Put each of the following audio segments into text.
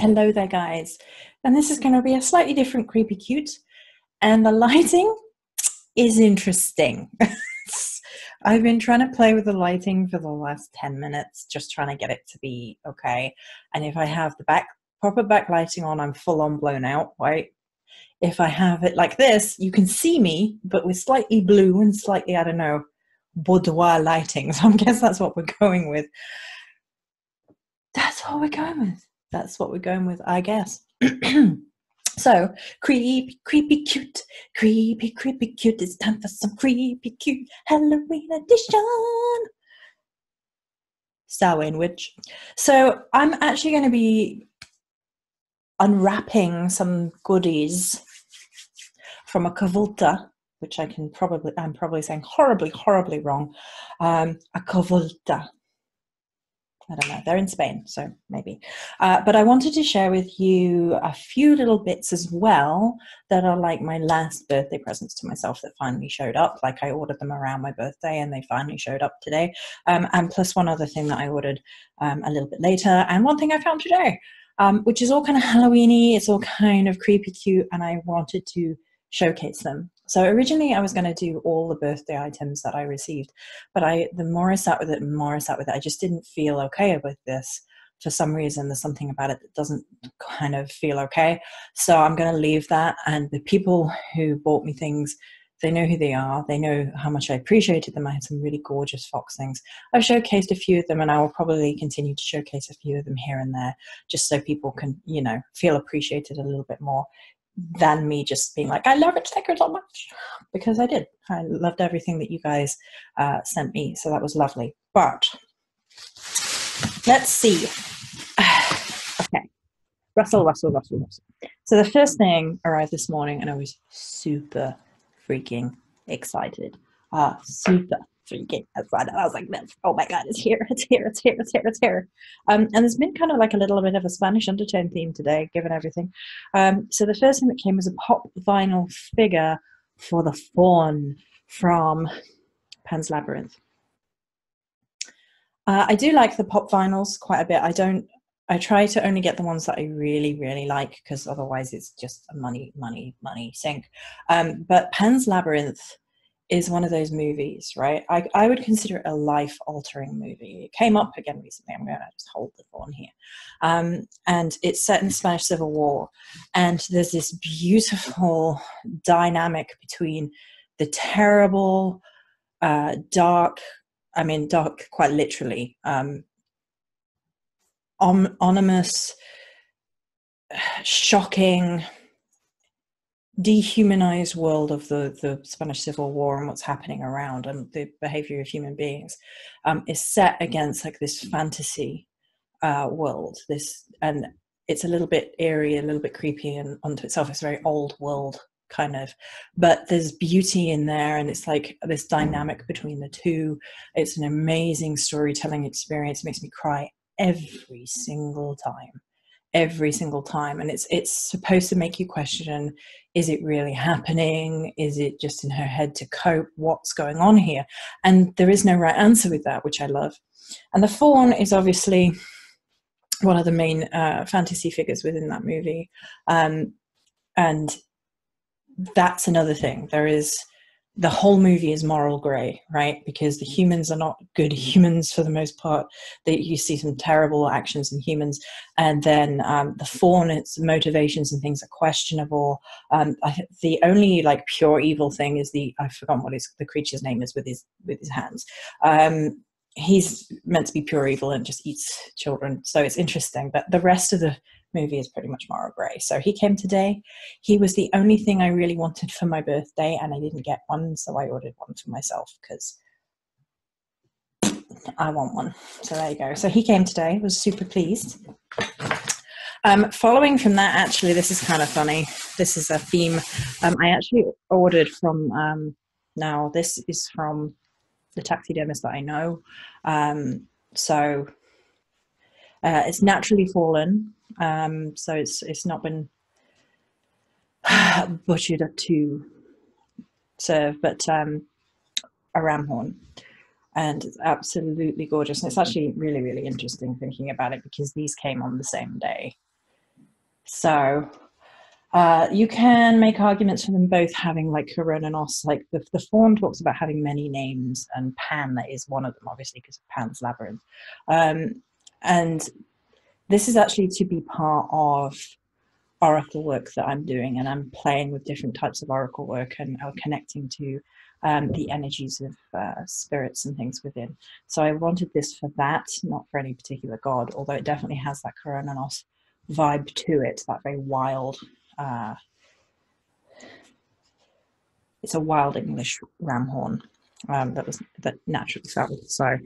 Hello there, guys. And this is going to be a slightly different creepy cute. And the lighting is interesting. I've been trying to play with the lighting for the last 10 minutes, just trying to get it to be okay. And if I have the back proper backlighting on, I'm full on blown out, right? If I have it like this, you can see me, but with slightly blue and slightly, I don't know, boudoir lighting. So I guess that's what we're going with. That's what we're going with that's what we're going with, I guess. so, creepy, creepy, cute, creepy, creepy, cute. It's time for some creepy, cute Halloween edition. Starry Eyed Witch. So, I'm actually going to be unwrapping some goodies from Occvlta, which I can probably, I'm probably saying horribly, horribly wrong. Um, Occvlta I don't know. They're in Spain, so maybe. Uh, but I wanted to share with you a few little bits as well that are like my last birthday presents to myself that finally showed up. Like I ordered them around my birthday and they finally showed up today. Um, and plus one other thing that I ordered um, a little bit later, and one thing I found today, um, which is all kind of Halloweeny. It's all kind of creepy cute, and I wanted to showcase them. So originally I was going to do all the birthday items that I received, but I the more I sat with it, the more I sat with it, I just didn't feel okay with this. For some reason, there's something about it that doesn't kind of feel okay. So I'm going to leave that. And the people who bought me things, they know who they are. They know how much I appreciated them. I had some really gorgeous fox things. I've showcased a few of them, and I will probably continue to showcase a few of them here and there, just so people can, you know, feel appreciated a little bit more than me just being like, I love it, you so much. Because I did. I loved everything that you guys uh, sent me. So that was lovely. But let's see. okay. Russell, Russell, Russell, Russell. So the first thing arrived this morning and I was super freaking excited. Uh, super freaking excited. I was like, oh my God, it's here, it's here, it's here, it's here, it's here. Um, and there's been kind of like a little bit of a Spanish undertone theme today, given everything. Um, so the first thing that came was a pop vinyl figure for the faun from Pan's Labyrinth. Uh, I do like the pop vinyls quite a bit. I don't. I try to only get the ones that I really, really like because otherwise it's just a money, money, money sink. Um, but Pan's Labyrinth is one of those movies, right? I, I would consider it a life altering movie. It came up again recently. I'm going to just hold the phone here. Um, and it's set in the Spanish Civil War. And there's this beautiful dynamic between the terrible, uh, dark, I mean, dark quite literally, um, om- ominous, shocking, dehumanized world of the, the Spanish Civil War and what's happening around and the behavior of human beings um, is set against like this fantasy uh, world. This and it's a little bit eerie, a little bit creepy, and unto itself, it's a very old world kind of. But there's beauty in there, and it's like this dynamic between the two. It's an amazing storytelling experience. It makes me cry every single time every single time and it's it's supposed to make you question is it really happening? Is it just in her head to cope? What's going on here? And there is no right answer with that which i love. And the faun is obviously one of the main uh, fantasy figures within that movie. Um, and that's another thing. There is the whole movie is moral gray, right? Because the humans are not good humans for the most part. That you see some terrible actions in humans, and then um, the faun, its motivations and things are questionable. Um, I, the only like pure evil thing is the I've forgotten what his the creature's name is with his with his hands. Um, he's meant to be pure evil and just eats children, so it's interesting. But the rest of the movie is pretty much Mara Gray. So he came today. He was the only thing I really wanted for my birthday, and I didn't get one, so I ordered one for myself because I want one. So there you go. So he came today, was super pleased. Um, following from that, actually, this is kind of funny. This is a theme um, I actually ordered from. Um, now, this is from the taxidermist that I know. Um, so uh, it's naturally fallen um, so it's it's not been butchered up to serve, but um, a ram horn, and it's absolutely gorgeous. And it's actually really really interesting thinking about it because these came on the same day. So uh, you can make arguments for them both having like Cernunnos, like the, the faun talks about having many names, and Pan that is one of them, obviously, because of Pan's Labyrinth. Um, and this is actually to be part of oracle work that I'm doing, and I'm playing with different types of oracle work and uh, connecting to um, the energies of uh, spirits and things within. So I wanted this for that, not for any particular god, although it definitely has that Cernunnos vibe to it, that very wild. Uh, it's a wild English ram horn um, that was that naturally fell. So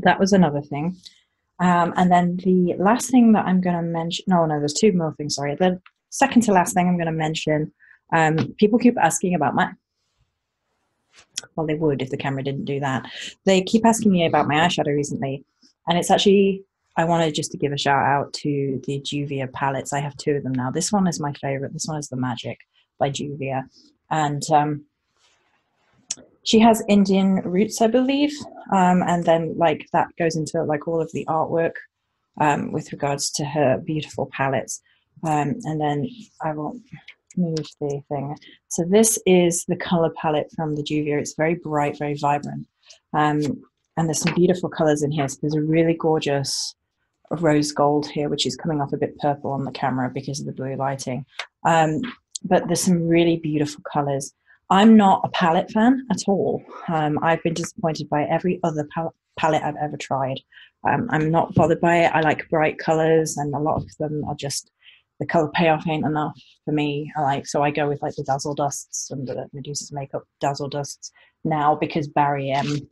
that was another thing. Um, and then the last thing that I'm going to mention, no, no, there's two more things. Sorry, the second to last thing I'm going to mention. Um, people keep asking about my. Well, they would if the camera didn't do that. They keep asking me about my eyeshadow recently, and it's actually I wanted just to give a shout out to the Juvia palettes. I have two of them now. This one is my favorite. This one is the Magic by Juvia, and um, she has Indian roots, I believe, um, and then like that goes into like all of the artwork um, with regards to her beautiful palettes. Um, and then I will move the thing. So this is the color palette from the Juvia. It's very bright, very vibrant, um, and there's some beautiful colors in here. So there's a really gorgeous rose gold here, which is coming off a bit purple on the camera because of the blue lighting. Um, but there's some really beautiful colors. I'm not a palette fan at all. Um, I've been disappointed by every other pal- palette I've ever tried. Um, I'm not bothered by it. I like bright colors, and a lot of them are just the color payoff ain't enough for me. I like so I go with like the Dazzle Dusts and the Medusa's Makeup Dazzle Dusts now because Barry M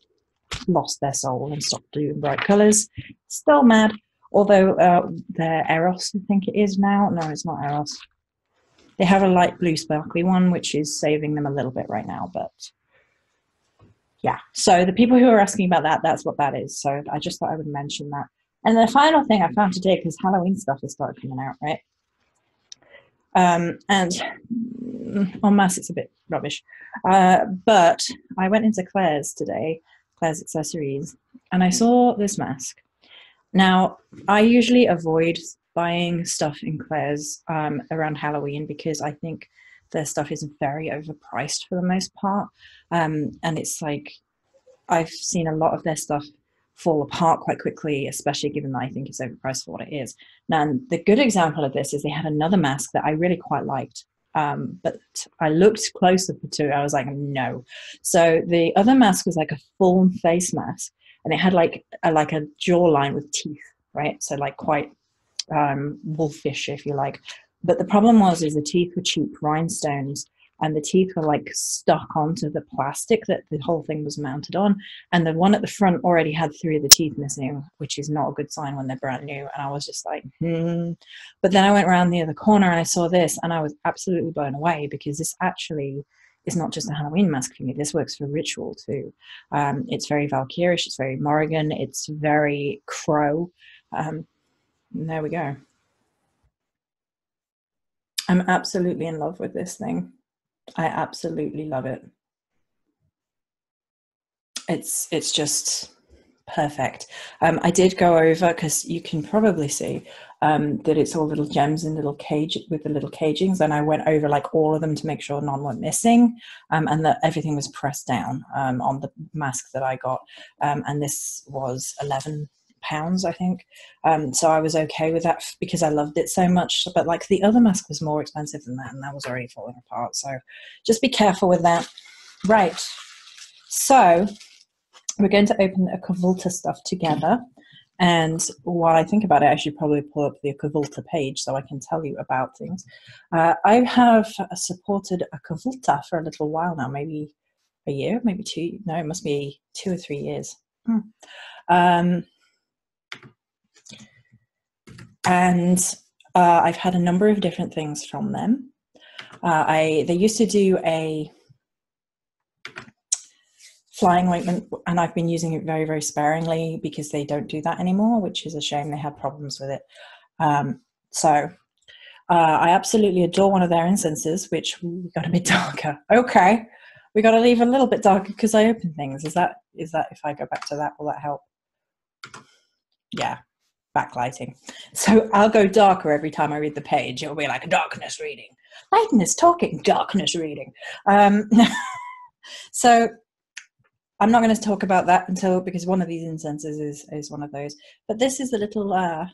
lost their soul and stopped doing bright colors. Still mad, although uh, their Eros, I think it is now. No, it's not Eros. They have a light blue sparkly one, which is saving them a little bit right now, but yeah. So the people who are asking about that, that's what that is. So I just thought I would mention that. And the final thing I found today, because Halloween stuff has started coming out, right? Um, and on mass, it's a bit rubbish. Uh, but I went into Claire's today, Claire's accessories, and I saw this mask. Now, I usually avoid buying stuff in Claire's um, around Halloween because I think their stuff is very overpriced for the most part. Um, and it's like I've seen a lot of their stuff fall apart quite quickly, especially given that I think it's overpriced for what it is. Now, the good example of this is they had another mask that I really quite liked. Um, but I looked closer to it. I was like, no. So the other mask was like a full face mask, and it had like a, like a jawline with teeth, right? So like quite um, wolfish, if you like. But the problem was, is the teeth were cheap rhinestones, and the teeth were like stuck onto the plastic that the whole thing was mounted on. And the one at the front already had three of the teeth missing, which is not a good sign when they're brand new. And I was just like, hmm. But then I went around the other corner and I saw this, and I was absolutely blown away because this actually is not just a Halloween mask for me. This works for ritual too. Um, it's very Valkyrish, it's very Morrigan, it's very Crow. Um, there we go. I'm absolutely in love with this thing. I absolutely love it. It's it's just perfect. Um, I did go over because you can probably see um, that it's all little gems in little cage with the little cagings, and I went over like all of them to make sure none were missing, um, and that everything was pressed down um, on the mask that I got. Um, and this was eleven pounds, I think. Um, so I was okay with that because I loved it so much. But like the other mask was more expensive than that, and that was already falling apart. So just be careful with that. Right. So we're going to open Occvlta stuff together. And while I think about it, I should probably pull up the Cavulta page so I can tell you about things. Uh, I have supported a Cavulta for a little while now, maybe a year, maybe two. No, it must be two or three years. Hmm. Um, and uh, I've had a number of different things from them. Uh, I they used to do a flying ointment, and I've been using it very very sparingly because they don't do that anymore, which is a shame. They had problems with it. Um, so uh, I absolutely adore one of their incenses, which we got a bit darker. Okay, we got to leave a little bit darker because I open things. Is that is that if I go back to that, will that help? Yeah, backlighting. So I'll go darker every time I read the page. It'll be like a darkness reading. Lightness talking, darkness reading. Um, so I'm not going to talk about that until because one of these incenses is is one of those. But this is the little uh,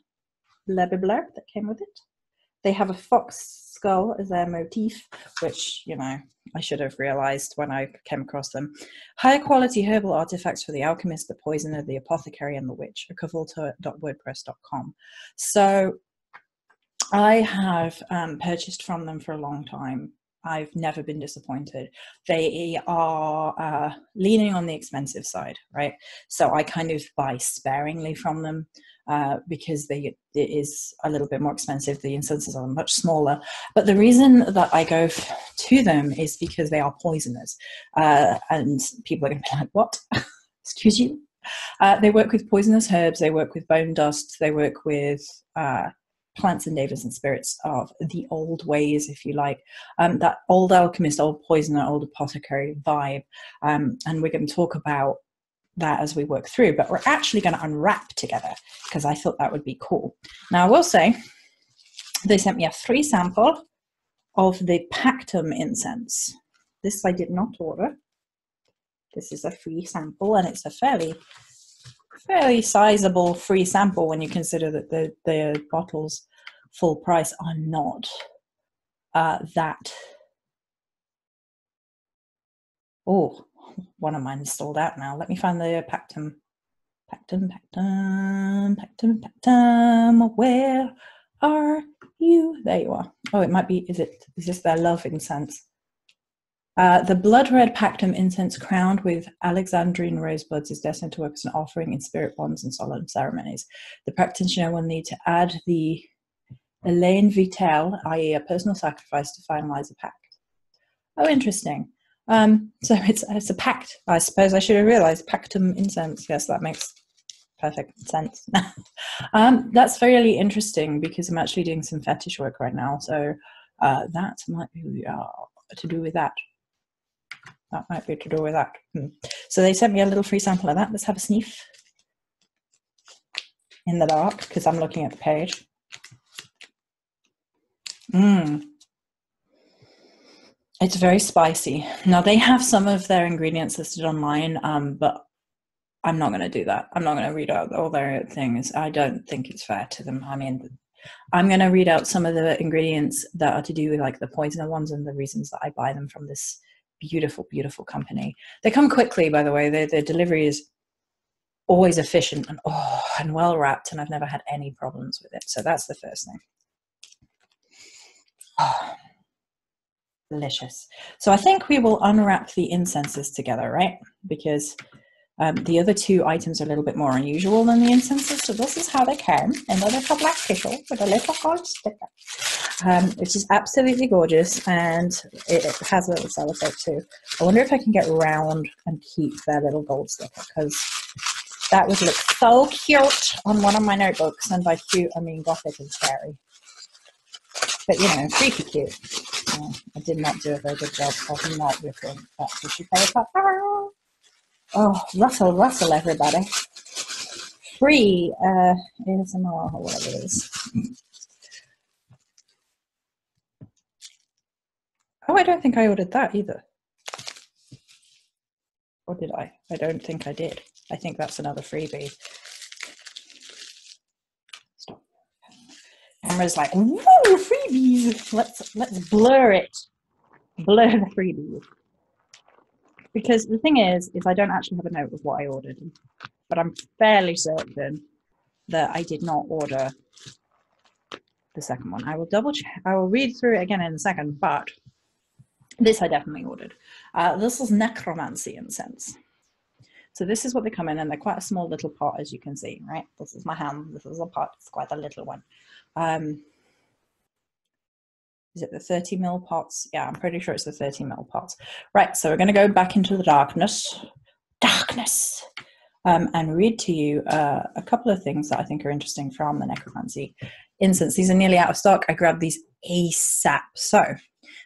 blurb that came with it. They have a fox skull as their motif, which, you know, I should have realized when I came across them. Higher quality herbal artifacts for the alchemist, the poisoner, the apothecary, and the witch, occvlta.wordpress.com. So I have um, purchased from them for a long time. I've never been disappointed. They are uh, leaning on the expensive side, right? So I kind of buy sparingly from them uh, because they it is a little bit more expensive. The incenses are much smaller, but the reason that I go to them is because they are poisoners, uh, and people are going to be like, "What? Excuse you?" Uh, they work with poisonous herbs. They work with bone dust. They work with uh, plants and devas and spirits of the old ways, if you like, um, that old alchemist, old poisoner, old apothecary vibe. Um, and we're going to talk about that as we work through, but we're actually going to unwrap together because I thought that would be cool. Now, I will say they sent me a free sample of the Pactum incense. This I did not order. This is a free sample, and it's a fairly fairly sizable free sample when you consider that the the bottles full price are not uh, that. Oh, one of mine is sold out now. Let me find the Pactum. Pactum, Pactum, Pactum, Pactum. Where are you? There you are. Oh, it might be. Is it? Is this their love incense? Uh, the blood red Pactum incense crowned with Alexandrine rosebuds is destined to work as an offering in spirit bonds and solemn ceremonies. The practitioner will need to add the élan vital, i.e., a personal sacrifice, to finalize a pact. Oh, interesting. Um, so it's it's a pact. I suppose I should have realised pactum incense. Yes, that makes perfect sense. um, that's really interesting because I'm actually doing some fetish work right now. So uh, that might be uh, to do with that. That might be to do with that. Hmm. So they sent me a little free sample of that. Let's have a sniff in the dark because I'm looking at the page. Mmm. It's very spicy. Now they have some of their ingredients listed online, um, but I'm not going to do that. I'm not going to read out all their things. I don't think it's fair to them. I mean, I'm going to read out some of the ingredients that are to do with like the poisoner ones and the reasons that I buy them from this beautiful, beautiful company. They come quickly, by the way. Their, their delivery is always efficient and oh, and well wrapped, and I've never had any problems with it. So that's the first thing. Oh delicious. So I think we will unwrap the incenses together, right? Because um, the other two items are a little bit more unusual than the incenses. So this is how they came in a little black tissue with a little gold sticker, um, which is absolutely gorgeous. And it, it, has a little cellophane too. I wonder if I can get round and keep that little gold sticker because that would look so cute on one of my notebooks. And by cute, I mean gothic and scary. But you know, creepy cute. I did not do a very good job of not ripping that tissue paper. Oh, Russell, Russell, everybody. Free uh, ASMR or whatever it is. Oh, I don't think I ordered that either. Or did I? I don't think I did. I think that's another freebie. Camera's like, woo, freebies. Let's let's blur it. Blur the freebies. Because the thing is, is I don't actually have a note of what I ordered, but I'm fairly certain that I did not order the second one. I will double check. I will read through it again in a second, but this I definitely ordered. Uh, this is necromancy incense. So this is what they come in, and they're quite a small little pot, as you can see, right? This is my hand. This is a pot. It's quite a little one. Um, is it the 30 mil pots? Yeah, I'm pretty sure it's the 30 mil pots. Right, so we're going to go back into the darkness, darkness, um, and read to you uh, a couple of things that I think are interesting from the necromancy instance. These are nearly out of stock. I grabbed these ASAP. So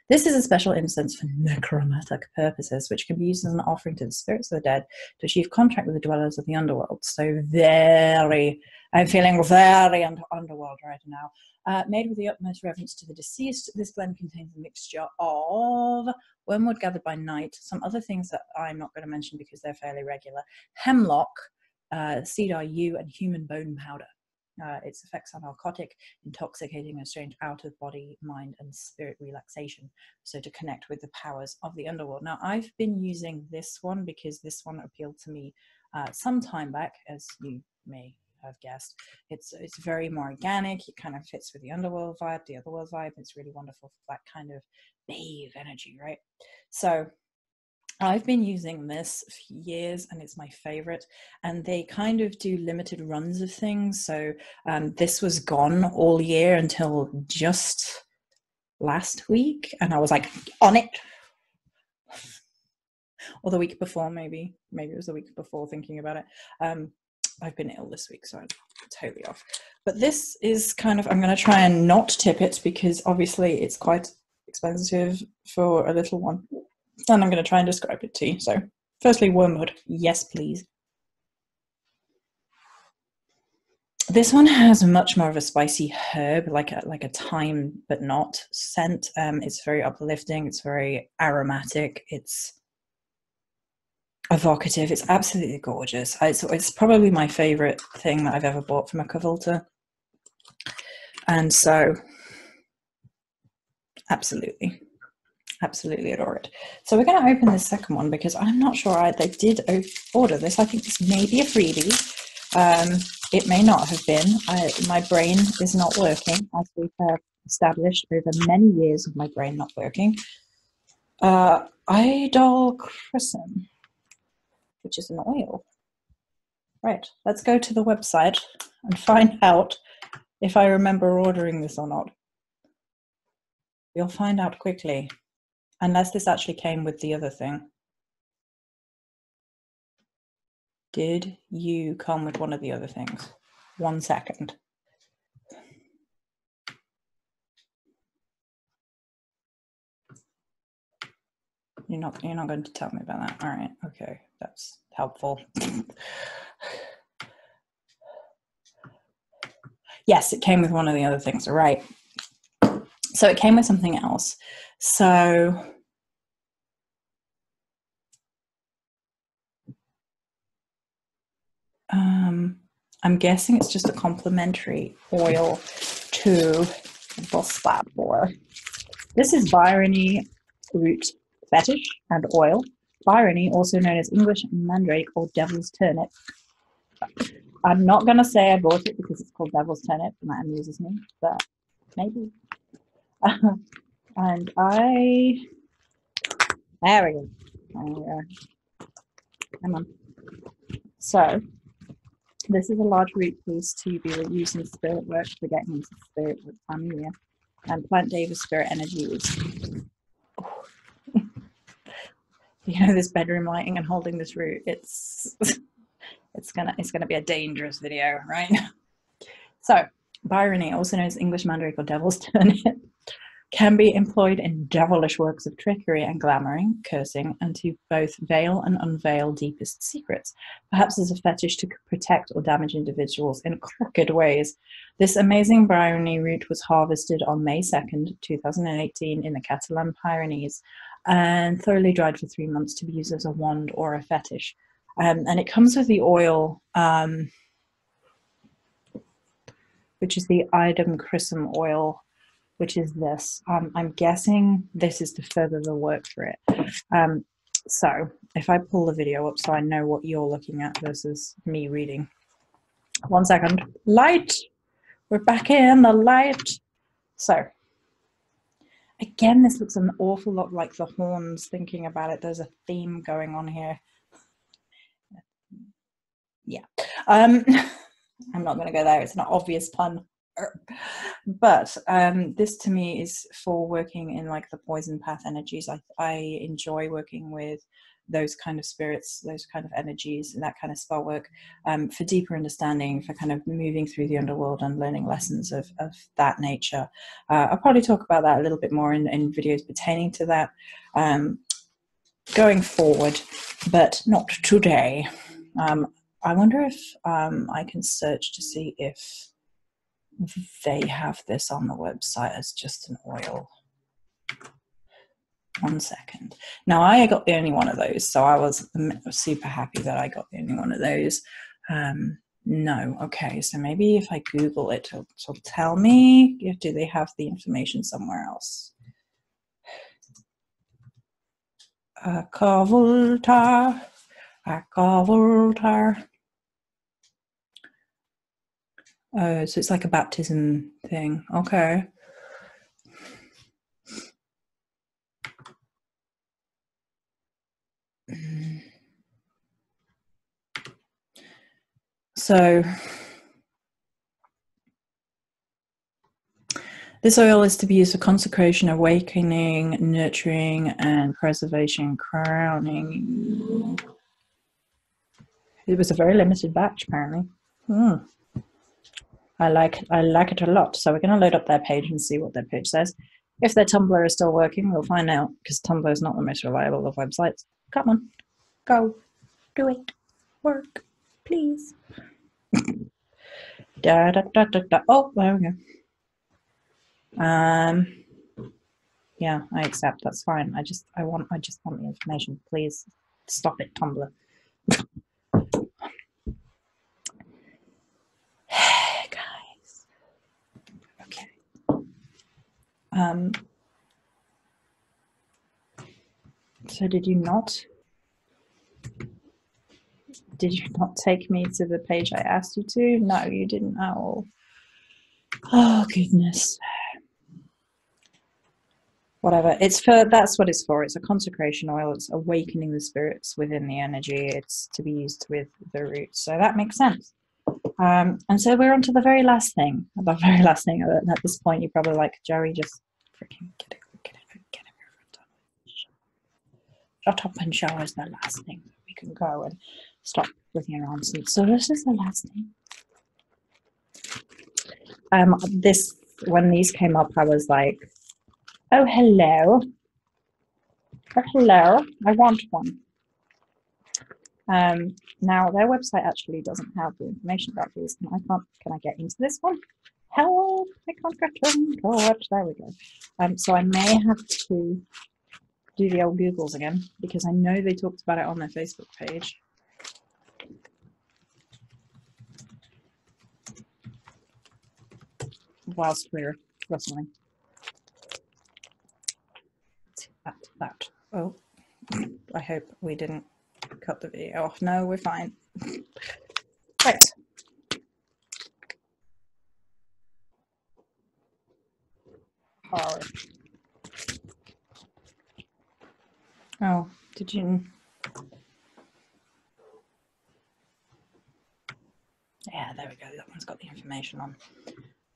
this is a special incense for necromantic purposes, which can be used as an offering to the spirits of the dead to achieve contact with the dwellers of the underworld. So very I'm feeling very under- underworld right now. Uh, made with the utmost reverence to the deceased, this blend contains a mixture of wormwood gathered by night, some other things that I'm not going to mention because they're fairly regular, hemlock, uh, yew, and human bone powder. Uh, its effects are narcotic, intoxicating, and strange out of body, mind, and spirit relaxation. So, to connect with the powers of the underworld. Now, I've been using this one because this one appealed to me uh, some time back, as you may have guessed. It's it's very more organic. It kind of fits with the underworld vibe, the otherworld vibe. It's really wonderful for that kind of wave energy, right? So I've been using this for years and it's my favorite. And they kind of do limited runs of things. So um, this was gone all year until just last week. And I was like, on it. or the week before, maybe. Maybe it was the week before thinking about it. Um, I've been ill this week, so I'm totally off. But this is kind of, I'm going to try and not tip it because obviously it's quite expensive for a little one. And I'm going to try and describe it to you. So, firstly, wormwood. Yes, please. This one has much more of a spicy herb, like a, like a thyme, but not scent. Um, it's very uplifting. It's very aromatic. It's evocative. It's absolutely gorgeous. It's, it's probably my favorite thing that I've ever bought from Occvlta. And so, absolutely absolutely adore it. So we're going to open the second one because I'm not sure I, they did order this. I think this may be a freebie. Um, it may not have been. I, my brain is not working, as we have established over many years of my brain not working. Uh, Idol Chrism, which is an oil. Right, let's go to the website and find out if I remember ordering this or not. You'll find out quickly unless this actually came with the other thing. Did you come with one of the other things? One second. You're not you're not going to tell me about that. All right. Okay. That's helpful. yes, it came with one of the other things. All right. So it came with something else. So um, I'm guessing it's just a complementary oil to spot for. This is Bryony root fetish and oil. Bryony, also known as English mandrake or devil's turnip. I'm not going to say I bought it because it's called devil's turnip and that amuses me, but maybe. and I there we go. There Come on. So this is a large root piece to be using spirit work for getting into spirit work time. And plant devas spirit energy you know this bedroom lighting and holding this root it's it's gonna it's gonna be a dangerous video right so Bryony, also known as English Mandrake or Devil's Turnip, can be employed in devilish works of trickery and glamouring, cursing, and to both veil and unveil deepest secrets, perhaps as a fetish to protect or damage individuals in crooked ways. This amazing Bryony root was harvested on May 2nd, 2018, in the Catalan Pyrenees and thoroughly dried for three months to be used as a wand or a fetish. Um, and it comes with the oil. Um, which is the Idam Chrism oil which is this. Um, I'm guessing this is to further the work for it. Um, so if I pull the video up so I know what you're looking at versus me reading. One second. Light! We're back in the light. So again, this looks an awful lot like the horns thinking about it. There's a theme going on here. Yeah. Um, I'm not going to go there. It's an obvious pun but um, this to me is for working in like the poison path energies. I, I enjoy working with those kind of spirits, those kind of energies, and that kind of spell work um, for deeper understanding, for kind of moving through the underworld and learning lessons of, of that nature. Uh, I'll probably talk about that a little bit more in, in videos pertaining to that um, going forward, but not today. Um, I wonder if um, I can search to see if they have this on the website as just an oil. One second. Now I got the only one of those, so I was super happy that I got the only one of those. Um, no, okay, so maybe if I Google it, it'll, it'll tell me. Do they have the information somewhere else? Akavultar, Akavultar. Oh, so it's like a baptism thing. Okay. So this oil is to be used for consecration, awakening, nurturing, and preservation, crowning. It was a very limited batch, apparently. Hmm. I like I like it a lot. So we're going to load up their page and see what their page says. If their Tumblr is still working, we'll find out because Tumblr is not the most reliable of websites. Come on, go, do it, work, please. da, da, da, da, da. Oh, there we go. Um, yeah, I accept. That's fine. I just, I want, I just want the information. Please stop it, Tumblr. Guys. Okay. Um. So did you not did you not take me to the page I asked you to? No, you didn't at all. Oh goodness. Whatever. It's for that's what it's for. It's a consecration oil. It's awakening the spirits within the energy. It's to be used with the roots. So that makes sense. Um, and so we're on to the very last thing. The very last thing. At this point, you're probably like, Joey, just freaking get it, get it, get. Shut up and show us the last thing. We can go and stop looking around. So this is the last thing. Um, this when these came up, I was like, "Oh, hello, oh, hello, I want one." Um, now their website actually doesn't have the information about these. Can I can't. Can I get into this one? Help! I can't get into it. There we go. Um, so I may have to do the old Googles again because I know they talked about it on their Facebook page. whilst we're rustling. That, that. Oh, I hope we didn't cut the video off. No, we're fine. Right. Oh. did you? Yeah, there we go. That one's got the information on.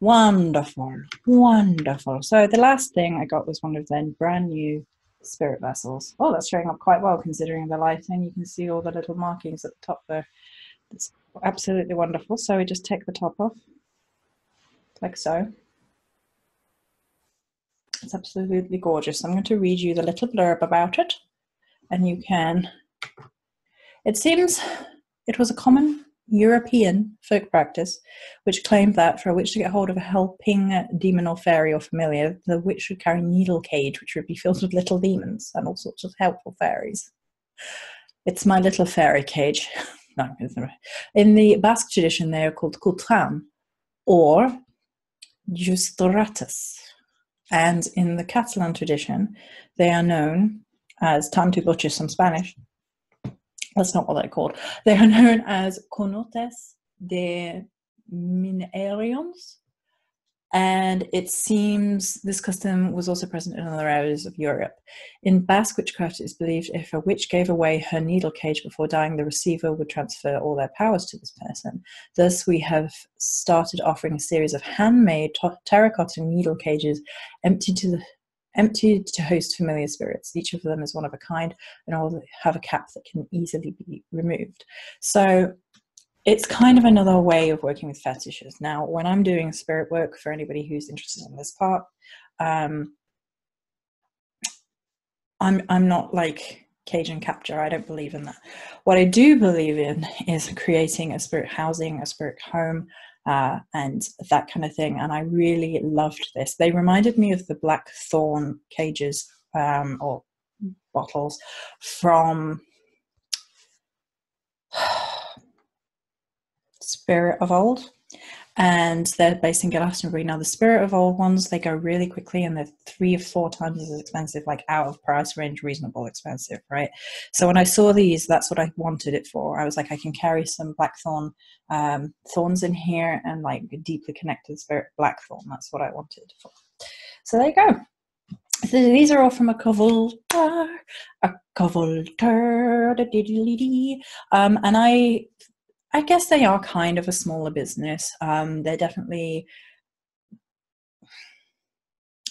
Wonderful, wonderful. So the last thing I got was one of their brand new spirit vessels. Oh, that's showing up quite well considering the lighting. You can see all the little markings at the top there. It's absolutely wonderful. So we just take the top off, like so. It's absolutely gorgeous. I'm going to read you the little blurb about it, and you can. It seems it was a common European folk practice, which claimed that for a witch to get hold of a helping demon or fairy or familiar, the witch should carry a needle cage, which would be filled with little demons and all sorts of helpful fairies. It's my little fairy cage. in the Basque tradition, they are called cultran or justoratus. And in the Catalan tradition, they are known as, time to butcher some Spanish, that's not what they're called. They are known as conotes de minerions. And it seems this custom was also present in other areas of Europe. In Basque witchcraft, it is believed if a witch gave away her needle cage before dying, the receiver would transfer all their powers to this person. Thus, we have started offering a series of handmade terracotta needle cages emptied to the emptied to host familiar spirits. Each of them is one of a kind and all have a cap that can easily be removed. So it's kind of another way of working with fetishes. Now, when I'm doing spirit work for anybody who's interested in this part, um, I'm I'm not like Cajun capture. I don't believe in that. What I do believe in is creating a spirit housing, a spirit home, uh, and that kind of thing. And I really loved this. They reminded me of the blackthorn cages um, or bottles from Spirit of Old and they're based in Glastonbury. Now, the Spirit of Old ones, they go really quickly and they're three or four times as expensive, like out of price range, reasonable expensive, right? So when I saw these, that's what I wanted it for. I was like, I can carry some blackthorn um, thorns in here and like deeply connected spirit blackthorn. That's what I wanted for. So there you go. So these are all from a Covolter, a Covolter, um, and I I guess they are kind of a smaller business. Um, they're definitely,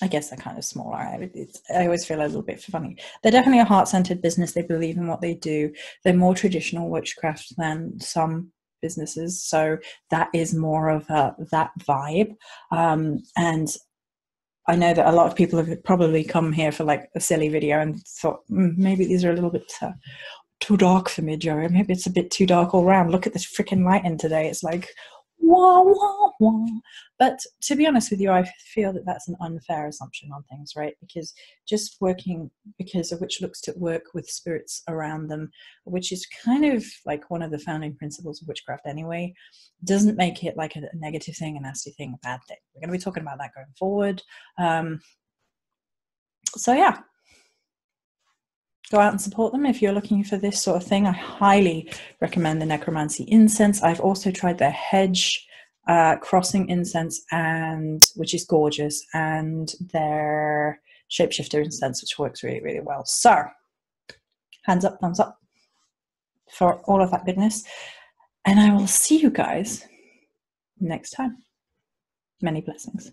I guess they're kind of smaller. I, I, always feel a little bit funny. They're definitely a heart centered business. They believe in what they do. They're more traditional witchcraft than some businesses. So that is more of a, that vibe. Um, and I know that a lot of people have probably come here for like a silly video and thought mm, maybe these are a little bit uh, too dark for me, Joey. Maybe it's a bit too dark all round. Look at this freaking lighting today. It's like, wah, wah, wah. But to be honest with you, I feel that that's an unfair assumption on things, right? Because just working, because a witch looks to work with spirits around them, which is kind of like one of the founding principles of witchcraft anyway, doesn't make it like a, a negative thing, a nasty thing, a bad thing. We're going to be talking about that going forward. Um, so yeah, go out and support them if you're looking for this sort of thing. I highly recommend the Necromancy incense. I've also tried their hedge uh, crossing incense, and which is gorgeous, and their shapeshifter incense, which works really, really well. So, hands up, thumbs up for all of that goodness. And I will see you guys next time. Many blessings.